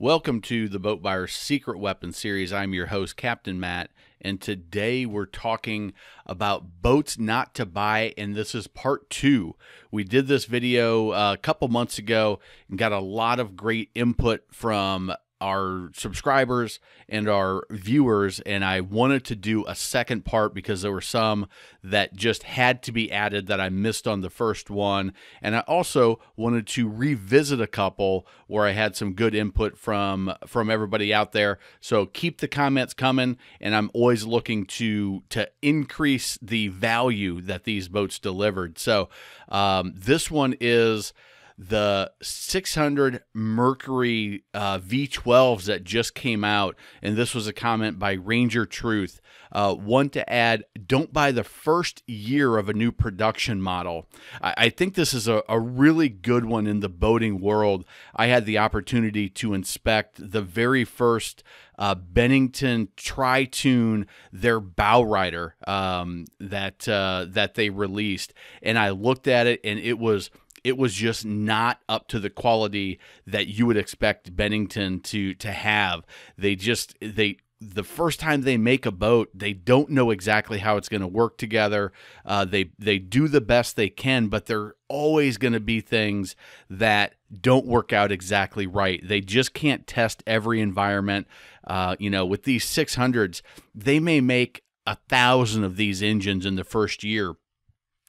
Welcome to the Boat Buyer Secret Weapon Series. I'm your host, Captain Matt, and today we're talking about boats not to buy, and this is part two. We did this video uh, a couple months ago and got a lot of great input from our subscribers and our viewers and I wanted to do a second part because there were some that just had to be added that I missed on the first one. And I also wanted to revisit a couple where I had some good input from from everybody out there. So keep the comments coming and I'm always looking to to increase the value that these boats delivered. So um, this one is the 600 Mercury uh, V12s that just came out, and this was a comment by Ranger Truth. Uh, one to add, don't buy the first year of a new production model. I, I think this is a, a, really good one in the boating world. I had the opportunity to inspect the very first uh, Bennington Tritoon, their bow rider um, that uh, that they released, and I looked at it, and it was it was just not up to the quality that you would expect Bennington to to have. They just they the first time they make a boat, they don't know exactly how it's going to work together. Uh, they they do the best they can, but there are always going to be things that don't work out exactly right. They just can't test every environment. Uh, you know, with these 600s, they may make a thousand of these engines in the first year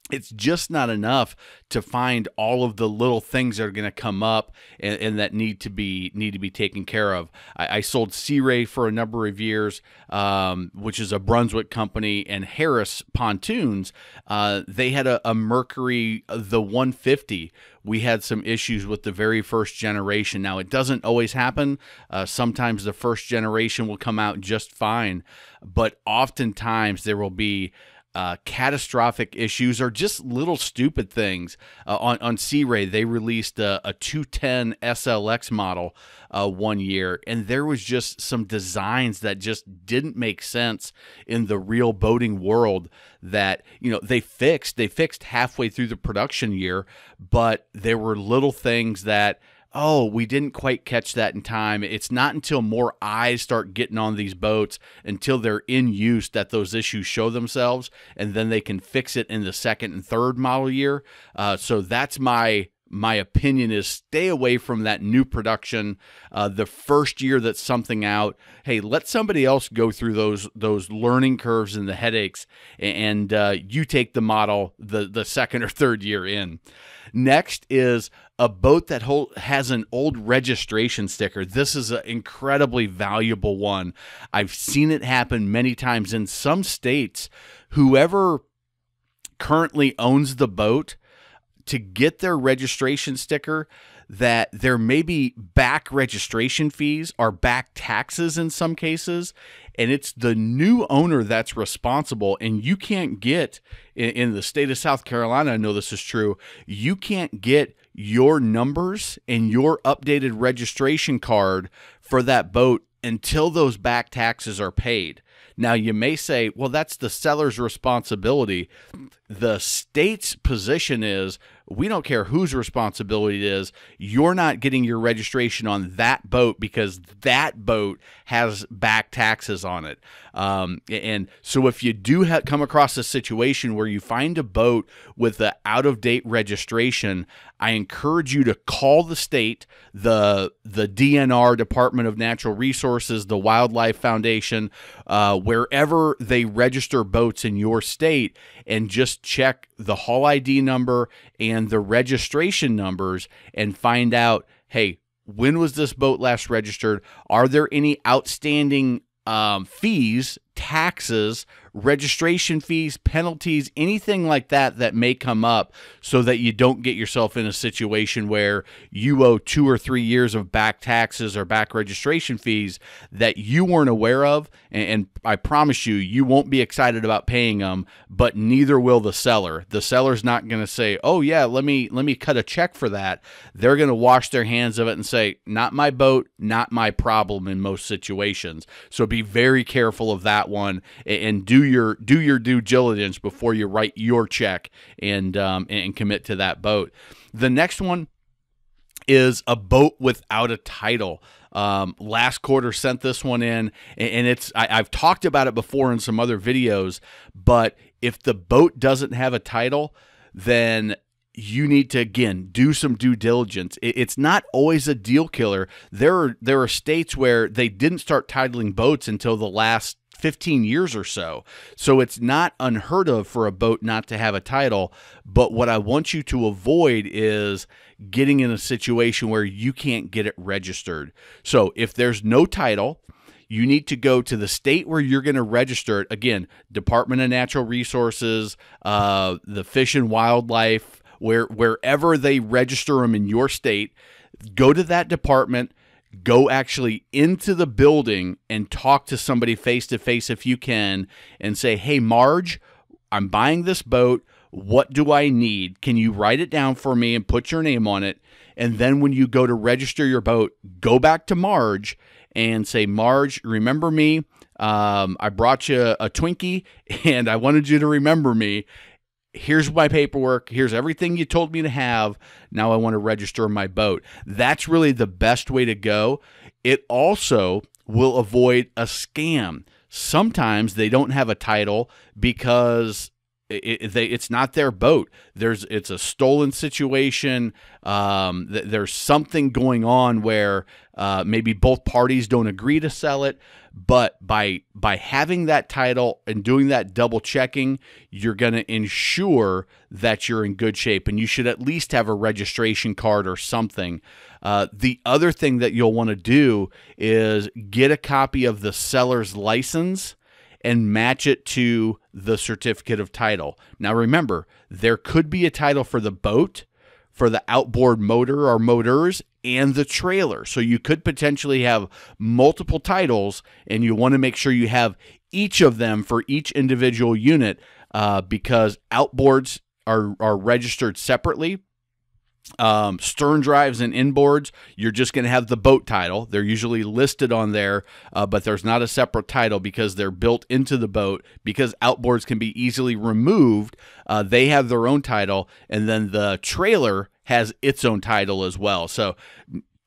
it's just not enough to find all of the little things that are going to come up and, and, that need to be need to be taken care of. I, I sold Sea Ray for a number of years, um, which is a Brunswick company, and Harris Pontoons. Uh, they had a, a Mercury the 150. We had some issues with the very first generation. Now it doesn't always happen. Uh, sometimes the first generation will come out just fine, but oftentimes there will be uh, catastrophic issues or just little stupid things. Uh, on on Sea Ray, they released a, a 210 SLX model uh, one year, and there was just some designs that just didn't make sense in the real boating world. That you know they fixed. They fixed halfway through the production year, but there were little things that oh, we didn't quite catch that in time. It's not until more eyes start getting on these boats until they're in use that those issues show themselves, and then they can fix it in the second and third model year. Uh, so that's my my opinion is stay away from that new production uh, the first year that's something out hey let somebody else go through those those learning curves and the headaches and uh, you take the model the the second or third year in next is a boat that hold, has an old registration sticker. This is an incredibly valuable one. I've seen it happen many times in some states. Whoever currently owns the boat to get their registration sticker that there may be back registration fees or back taxes in some cases and it's the new owner that's responsible and you can't get in, in, the state of south carolina i know this is true you can't get your numbers and your updated registration card for that boat until those back taxes are paid now, you may say, well, that's the seller's responsibility. The state's position is we don't care whose responsibility it is. You're not getting your registration on that boat because that boat has back taxes on it. Um, and so, if you do come across a situation where you find a boat with an out of date registration, I encourage you to call the state, the the DNR, Department of Natural Resources, the Wildlife Foundation, uh, wherever they register boats in your state, and just check the hull ID number and the registration numbers and find out, hey, when was this boat last registered? Are there any outstanding um, fees, taxes, registration fees, penalties, anything like that that may come up so that you don't get yourself in a situation where you owe two or three years of back taxes or back registration fees that you weren't aware of. And, I promise you, you won't be excited about paying them, but neither will the seller. The seller's not going to say, "Oh yeah, let me let me cut a check for that." They're going to wash their hands of it and say, "Not my boat, not my problem in most situations." So be very careful of that one and do your do your due diligence before you write your check and um, and commit to that boat. The next one is a boat without a title. um, last quarter sent this one in, and it's I, I've talked about it before in some other videos. But if the boat doesn't have a title, then you need to again do some due diligence. It's not always a deal killer. There are there are states where they didn't start titling boats until the last 15 years or so. So it's not unheard of for a boat not to have a title, but what I want you to avoid is getting in a situation where you can't get it registered. So if there's no title, you need to go to the state where you're going to register it. Again, Department of Natural Resources, uh, the Fish and Wildlife, where wherever they register them in your state, go to that department go actually into the building and talk to somebody face to face if you can and say, Hey, Marge, I'm buying this boat. What do I need? Can you write it down for me and put your name on it? And then when you go to register your boat, go back to Marge and say, Marge, remember me? Um, I brought you a Twinkie and I wanted you to remember me here's my paperwork here's everything you told me to have now i want to register my boat. That's really the best way to go. It also will avoid a scam. Sometimes they don't have a title because it, it, they, it's not their boat. There's it's a stolen situation. Um, th- there's something going on where uh, maybe both parties don't agree to sell it. But by by having that title and doing that double checking, you're going to ensure that you're in good shape, and you should at least have a registration card or something. Uh, the other thing that you'll want to do is get a copy of the seller's license and match it to the certificate of title. Now, remember, there could be a title for the boat, for the outboard motor or motors, and the trailer. So you could potentially have multiple titles, and you want to make sure you have each of them for each individual unit uh, because outboards are, are registered separately um, stern drives and inboards, you're just going to have the boat title. They're usually listed on there, uh, but there's not a separate title because they're built into the boat. Because outboards can be easily removed, uh, they have their own title, and then the trailer has its own title as well. So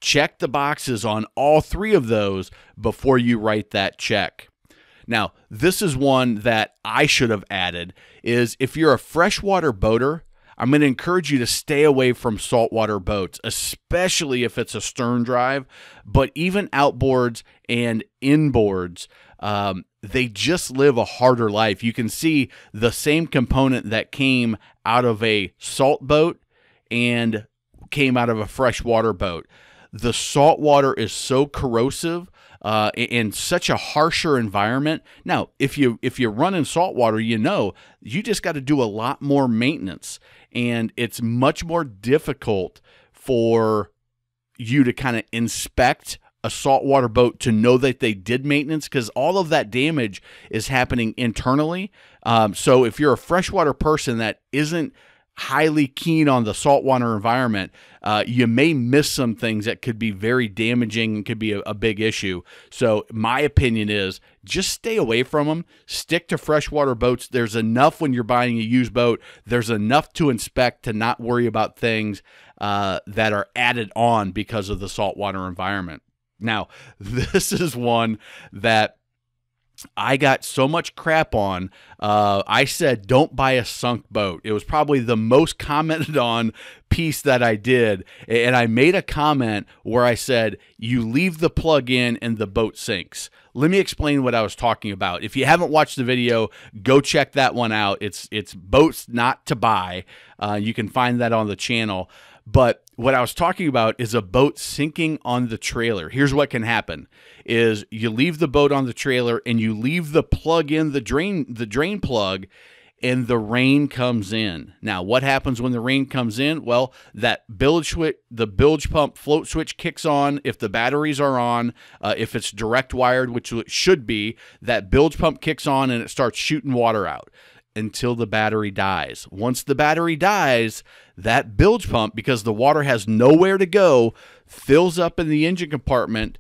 check the boxes on all three of those before you write that check. Now, this is one that I should have added is if you're a freshwater boater, I'm going to encourage you to stay away from saltwater boats, especially if it's a stern drive, but even outboards and inboards. Um, they just live a harder life. You can see the same component that came out of a salt boat and came out of a freshwater boat. The salt water is so corrosive uh, in such a harsher environment. Now, if you if you run in salt water, you know you just got to do a lot more maintenance, and it's much more difficult for you to kind of inspect a saltwater boat to know that they did maintenance because all of that damage is happening internally. Um, so if you're a freshwater person that isn't highly keen on the saltwater environment, uh, you may miss some things that could be very damaging and could be a, a, big issue. So, my opinion is just stay away from them. Stick to freshwater boats. There's enough when you're buying a used boat, there's enough to inspect to not worry about things uh, that are added on because of the saltwater environment. Now, this is one that I got so much crap on. Uh, I said, don't buy a sunk boat. It was probably the most commented on piece that I did. And I made a comment where I said, you leave the plug in and the boat sinks. Let me explain what I was talking about. If you haven't watched the video, go check that one out. It's, it's boats not to buy. Uh, you can find that on the channel. But what I was talking about is a boat sinking on the trailer. Here's what can happen is you leave the boat on the trailer and you leave the plug in the drain the drain plug and the rain comes in. Now, what happens when the rain comes in? Well, that bilge the bilge pump float switch kicks on if the batteries are on. Uh, if it's direct wired, which it should be, that bilge pump kicks on and it starts shooting water out until the battery dies. Once the battery dies, that bilge pump, because the water has nowhere to go, fills up in the engine compartment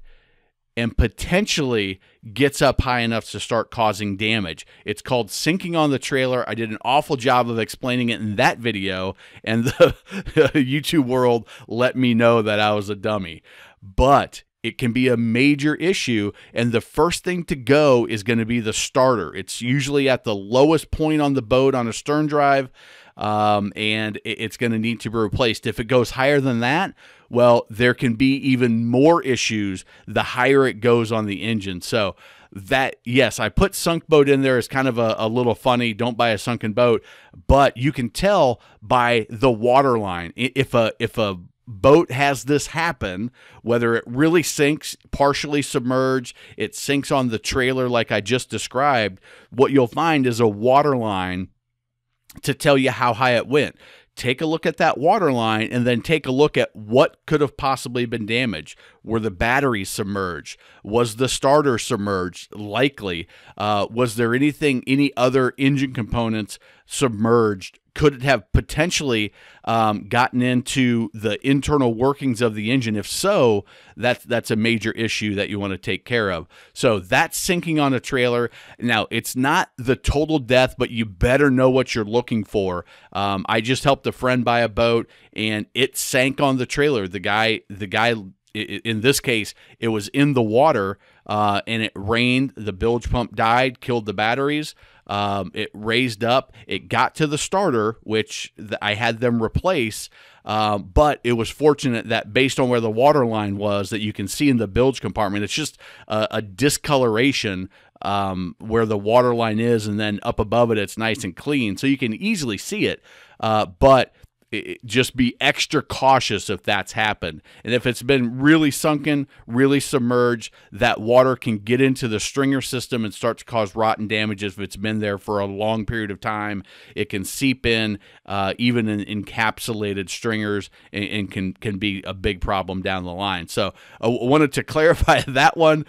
and potentially gets up high enough to start causing damage. It's called sinking on the trailer. I did an awful job of explaining it in that video, and the YouTube world let me know that I was a dummy. But it can be a major issue. And the first thing to go is going to be the starter. It's usually at the lowest point on the boat on a stern drive, um, and it's going to need to be replaced. If it goes higher than that, well, there can be even more issues the higher it goes on the engine. So, that yes, I put sunk boat in there as kind of a, a little funny. Don't buy a sunken boat, but you can tell by the water line if a if a boat has this happen, whether it really sinks, partially submerged, it sinks on the trailer like I just described, what you'll find is a water line to tell you how high it went take a look at that water line and then take a look at what could have possibly been damaged. Were the batteries submerged? Was the starter submerged? Likely. Uh, was there anything, any other engine components submerged? Could it have potentially um, gotten into the internal workings of the engine? If so, that's that's a major issue that you want to take care of. So that's sinking on a trailer. Now it's not the total death, but you better know what you're looking for. Um, I just helped a friend buy a boat, and it sank on the trailer. The guy, the guy in this case, it was in the water uh, and it rained. The bilge pump died, killed the batteries. Um, it raised up. It got to the starter, which I had them replace. Um, but it was fortunate that based on where the water line was, that you can see in the bilge compartment, it's just a, a discoloration um, where the water line is, and then up above it, it's nice and clean, so you can easily see it. Uh, but just be extra cautious if that's happened. And if it's been really sunken, really submerged, that water can get into the stringer system and start to cause rotten damage if it's been there for a long period of time. It can seep in, uh, even in encapsulated stringers, and, and, can can be a big problem down the line. So I wanted to clarify that one.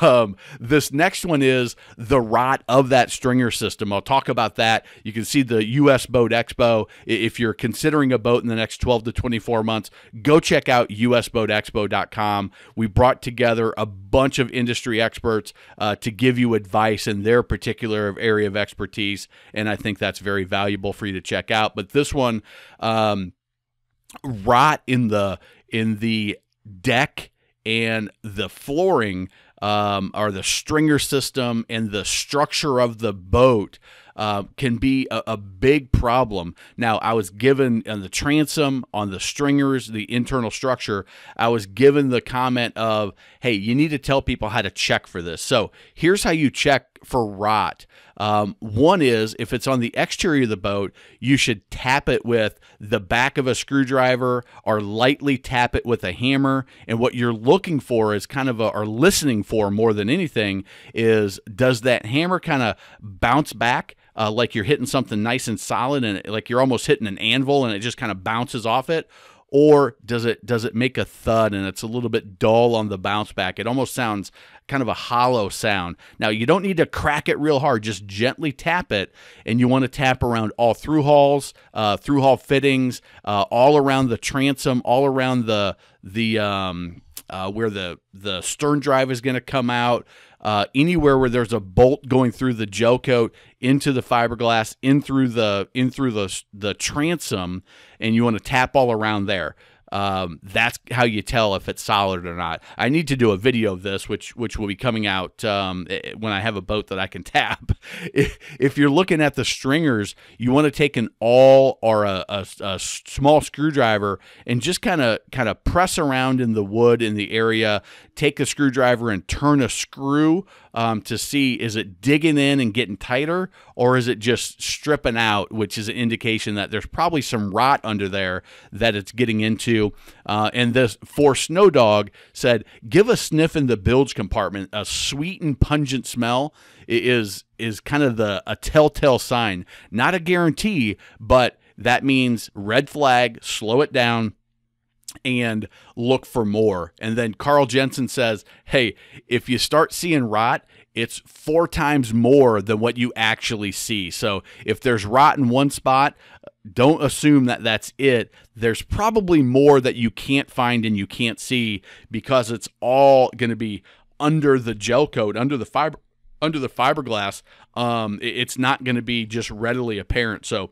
Um, this next one is the rot of that stringer system. I'll talk about that. You can see the U.S. Boat Expo if you're considering a boat in the next 12 to 24 months, go check out usboatexpo.com. We brought together a bunch of industry experts uh, to give you advice in their particular area of expertise, and I think that's very valuable for you to check out. But this one, um, rot in the in the deck and the flooring um, or the stringer system and the structure of the boat uh, can be a, a, big problem. Now, I was given on the transom, on the stringers, the internal structure, I was given the comment of, hey, you need to tell people how to check for this. So here's how you check for rot. Um, one is if it's on the exterior of the boat, you should tap it with the back of a screwdriver or lightly tap it with a hammer. And what you're looking for is kind of a, or listening for more than anything, is does that hammer kind of bounce back? Uh, like you're hitting something nice and solid and like you're almost hitting an anvil and it just kind of bounces off it? Or does it does it make a thud and it's a little bit dull on the bounce back? It almost sounds kind of a hollow sound. Now you don't need to crack it real hard. Just gently tap it and you want to tap around all through hulls uh, through hull fittings uh, all around the transom all around the the um, uh, where the the stern drive is going to come out uh, anywhere where there's a bolt going through the gel coat into the fiberglass, in through the in through the the transom, and you want to tap all around there. Um, that's how you tell if it's solid or not. I need to do a video of this, which which will be coming out um, when I have a boat that I can tap. if you're looking at the stringers, you want to take an awl or a, a, a small screwdriver and just kind of kind of press around in the wood in the area. Take a screwdriver and turn a screw um, to see is it digging in and getting tighter or is it just stripping out, which is an indication that there's probably some rot under there that it's getting into. Uh, and this for Snow Dog said, give a sniff in the bilge compartment. A sweet and pungent smell is is kind of the a telltale sign, not a guarantee, but that means red flag, slow it down and look for more. And then Carl Jensen says, hey, if you start seeing rot, it's four times more than what you actually see. So if there's rot in one spot, don't assume that that's it. There's probably more that you can't find and you can't see because it's all going to be under the gel coat, under the fiber, under the fiberglass. Um, it's not going to be just readily apparent. So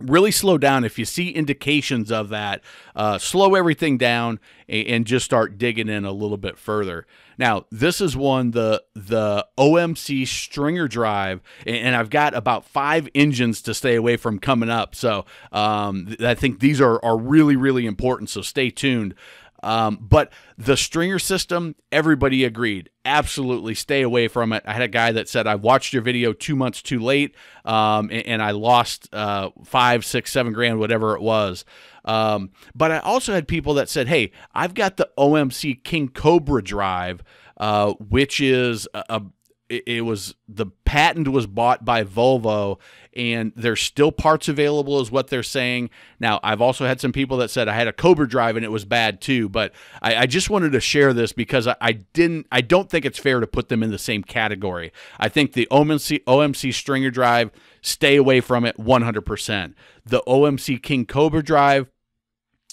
really slow down. If you see indications of that uh, slow everything down and, and, just start digging in a little bit further. Now this is one the the omc stringer drive and i've got about five engines to stay away from coming up. So um, i think these are, are really really important. So stay tuned um, but the stringer system, everybody agreed. Absolutely stay away from it. I had a guy that said, I watched your video two months too late um, and, and, I lost uh, five, six, seven grand, whatever it was. Um, but I also had people that said, Hey, I've got the OMC King Cobra drive, uh, which is a, a it, was the patent was bought by Volvo and there's still parts available is what they're saying. Now, I've also had some people that said I had a Cobra drive and it was bad too, but I, I just wanted to share this because I, I, didn't I don't think it's fair to put them in the same category. I think the OMC OMC stringer drive, stay away from it 100%. The OMC King Cobra drive,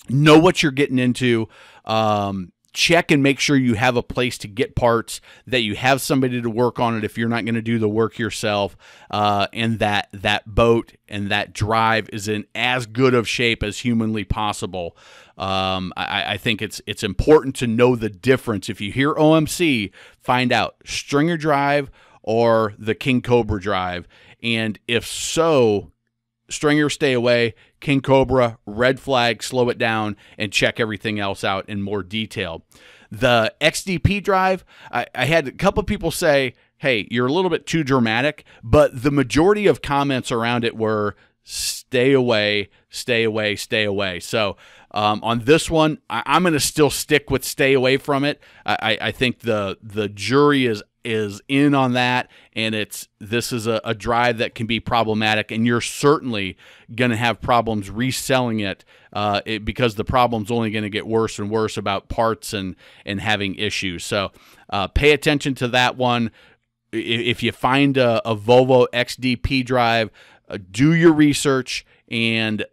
know what you're getting into. Um, check and make sure you have a place to get parts, that you have somebody to work on it if you're not going to do the work yourself, uh, and that that boat and that drive is in as good of shape as humanly possible. Um, I, I, think it's it's important to know the difference. If you hear OMC, find out Stringer Drive or the King Cobra Drive, and if so, Stringer, stay away. King Cobra, red flag, slow it down, and check everything else out in more detail. The XDP drive, I, I had a couple people say, hey, you're a little bit too dramatic, but the majority of comments around it were stay away, stay away, stay away. So um, on this one, I, am going to still stick with stay away from it. I, I think the the jury is is in on that and it's this is a, a drive that can be problematic and you're certainly going to have problems reselling it, uh, it because the problem's only going to get worse and worse about parts and and having issues. So uh, pay attention to that one. If you find a, a volvo xdp drive uh, do your research and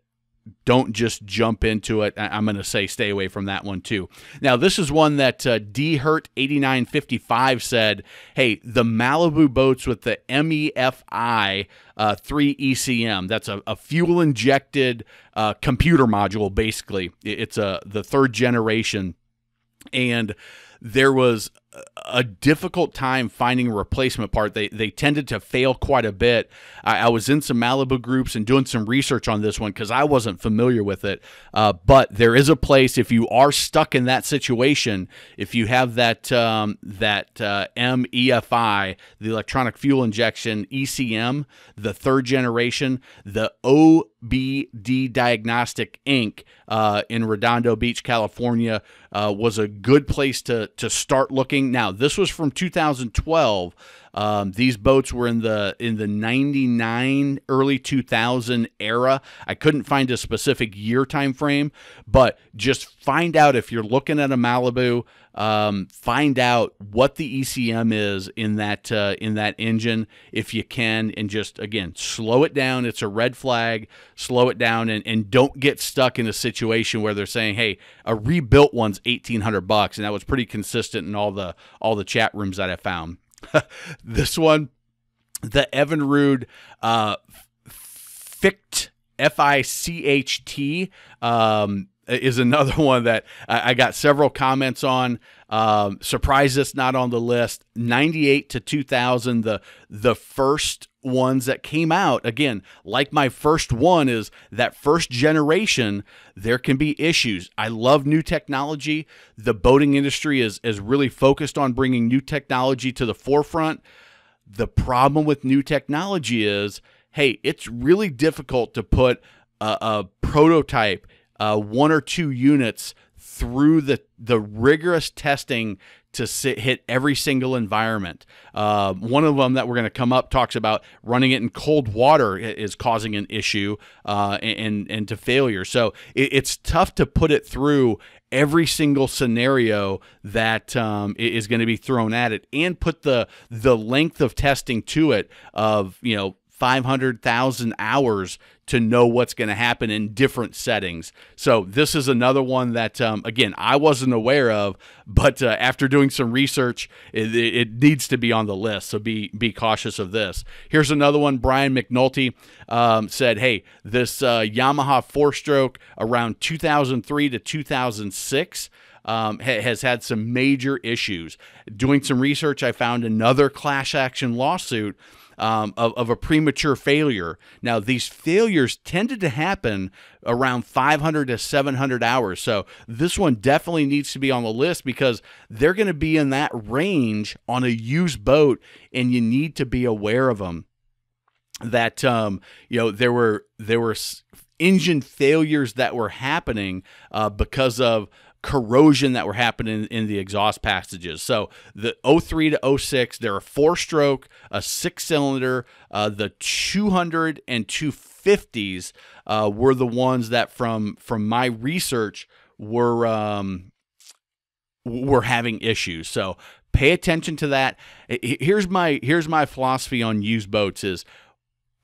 don't just jump into it. I'm going to say stay away from that one too. Now, this is one that uh, D Hurt 8955 said, "Hey, the Malibu boats with the MEFI uh, 3 ECM. That's a, a fuel injected uh, computer module. Basically, it's a the third generation, and there was a difficult time finding a replacement part. They they tended to fail quite a bit. I, I was in some Malibu groups and doing some research on this one because I wasn't familiar with it. Uh, but there is a place if you are stuck in that situation, if you have that um, that uh, MEFI, the electronic fuel injection ECM, the third generation, the OBD Diagnostic Inc. Uh, in Redondo Beach, California, uh, was a good place to to start looking now, this was from 2012. Um, these boats were in the in the 99 early 2000 era. I couldn't find a specific year time frame, but just find out if you're looking at a Malibu. Um, find out what the ECM is in that uh, in that engine if you can, and just again slow it down. It's a red flag. Slow it down, and, and don't get stuck in a situation where they're saying, "Hey, a rebuilt one's eighteen hundred bucks," and that was pretty consistent in all the all the chat rooms that I found. this one, the Evinrude uh, Ficht F I C H T um, is another one that I got several comments on. Um, not on the list. 98 to 2000, the the first ones that came out. Again, like my first one is that first generation, there can be issues. I love new technology. The boating industry is is really focused on bringing new technology to the forefront. The problem with new technology is, hey, it's really difficult to put a, a prototype, uh, one or two units through the the rigorous testing to sit, hit every single environment. Uh, one of them that we're going to come up talks about running it in cold water is causing an issue uh, and and to failure. So it, it's tough to put it through every single scenario that um, is going to be thrown at it and put the the length of testing to it of you know 500,000 hours to know what's going to happen in different settings. So this is another one that, um, again, I wasn't aware of, but uh, after doing some research, it, it, needs to be on the list. So be be cautious of this. Here's another one. Brian McNulty um, said, "Hey, this uh, Yamaha four-stroke around 2003 to 2006." Um, ha- has had some major issues. Doing some research, I found another class action lawsuit um, of, of a premature failure. Now, these failures tended to happen around 500 to 700 hours. So, this one definitely needs to be on the list because they're going to be in that range on a used boat, and you need to be aware of them. That um, you know there were there were engine failures that were happening uh, because of corrosion that were happening in the exhaust passages. So the 03 to 06, they're a four stroke, a six cylinder. Uh, the 200 and 250s uh, were the ones that, from from my research, were um, were having issues. So pay attention to that. Here's my here's my philosophy on used boats is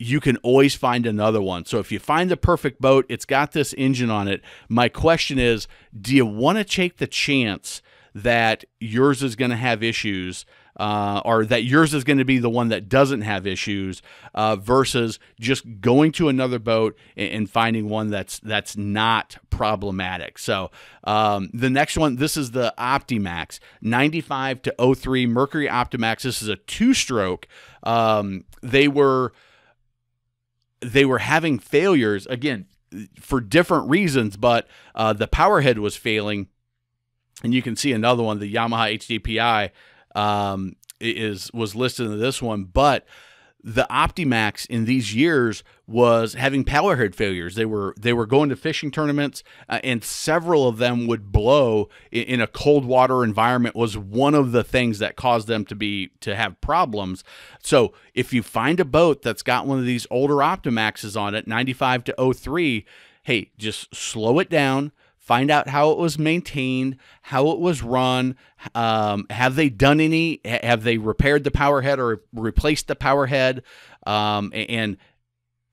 you can always find another one. So if you find the perfect boat, it's got this engine on it. My question is, do you want to take the chance that yours is going to have issues? Uh, or that yours is going to be the one that doesn't have issues uh, versus just going to another boat and, and, finding one that's that's not problematic. So um, the next one, this is the Optimax 95 to 03 Mercury Optimax. This is a two-stroke. Um, they were they were having failures again for different reasons, but uh, the power head was failing. And you can see another one, the Yamaha HDPI um, is was listed in this one, but the Optimax in these years was having powerhead failures. They were they were going to fishing tournaments, uh, and several of them would blow in, in, a cold water environment. Was one of the things that caused them to be to have problems. So if you find a boat that's got one of these older Optimaxes on it, 95 to 03, hey, just slow it down find out how it was maintained, how it was run. Um, have they done any? Have they repaired the power head or replaced the power head? Um, and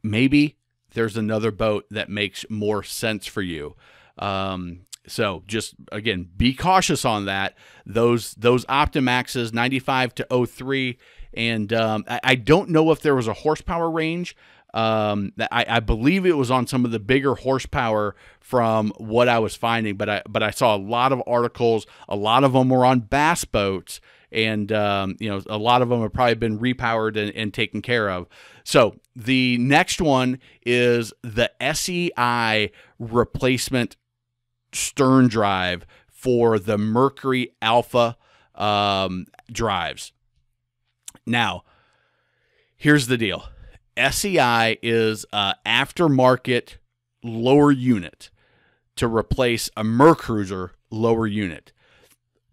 maybe there's another boat that makes more sense for you. Um, so just again, be cautious on that. Those those Optimaxes, 95 to 03, and um, I, I, don't know if there was a horsepower range. Um, I, I believe it was on some of the bigger horsepower from what I was finding, but I but I saw a lot of articles. A lot of them were on bass boats, and um, you know a lot of them have probably been repowered and, and taken care of. So the next one is the SEI replacement stern drive for the Mercury Alpha um, drives. Now, here's the deal SEI is an aftermarket lower unit to replace a Mercruiser lower unit.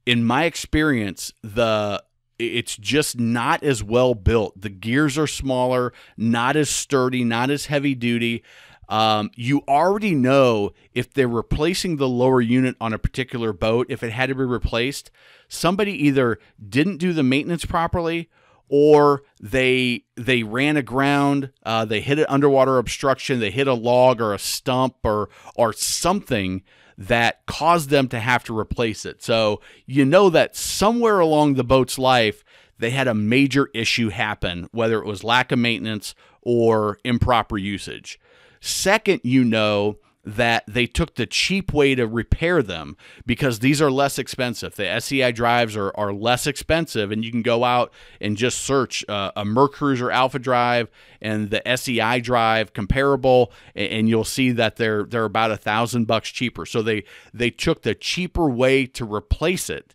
In my experience, the it's just not as well built. The gears are smaller, not as sturdy, not as heavy duty. Um, you already know if they're replacing the lower unit on a particular boat, if it had to be replaced, somebody either didn't do the maintenance properly or they they ran aground, uh, they hit an underwater obstruction, they hit a log or a stump or or something that caused them to have to replace it. So you know that somewhere along the boat's life they had a major issue happen, whether it was lack of maintenance or improper usage. Second, you know that they took the cheap way to repair them because these are less expensive. The SEI drives are, are less expensive, and you can go out and just search uh, a Mercruiser Alpha drive and the SEI drive comparable, and you'll see that they're they're about a thousand bucks cheaper. So they they took the cheaper way to replace it.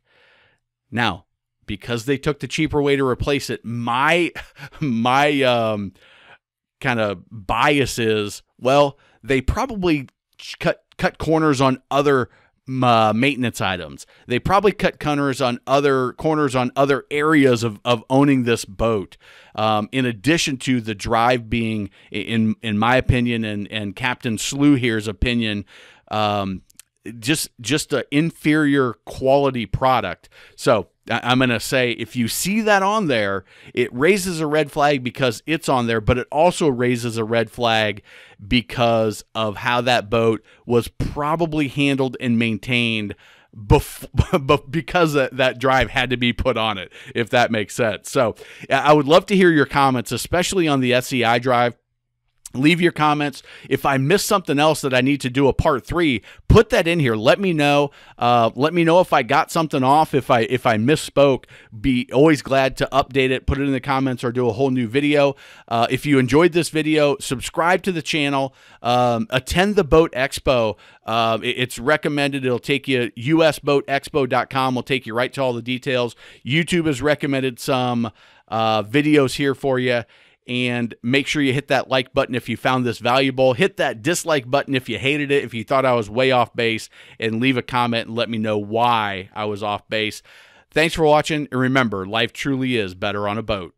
Now, because they took the cheaper way to replace it, my my um, kind of bias is well they probably cut cut corners on other uh, maintenance items. They probably cut corners on other corners on other areas of, of owning this boat. Um, in addition to the drive being, in in my opinion, and and Captain Slew here's opinion, um, just just an inferior quality product. So I'm going to say if you see that on there, it raises a red flag because it's on there, but it also raises a red flag because of how that boat was probably handled and maintained bef- because that drive had to be put on it, if that makes sense. So I would love to hear your comments, especially on the SEI drive leave your comments. If i missed something else that i need to do a part three put that in here. Let me know. Uh, let me know if i got something off if i if i misspoke. Be always glad to update it put it in the comments or do a whole new video. Uh, if you enjoyed this video subscribe to the channel. Um, attend the boat expo. Uh, it's recommended. It'll take you usboatexpo.com will take you right to all the details. Youtube has recommended some uh, videos here for you and make sure you hit that like button if you found this valuable. Hit that dislike button if you hated it, if you thought I was way off base, and leave a comment and let me know why I was off base. Thanks for watching, and remember, life truly is better on a boat.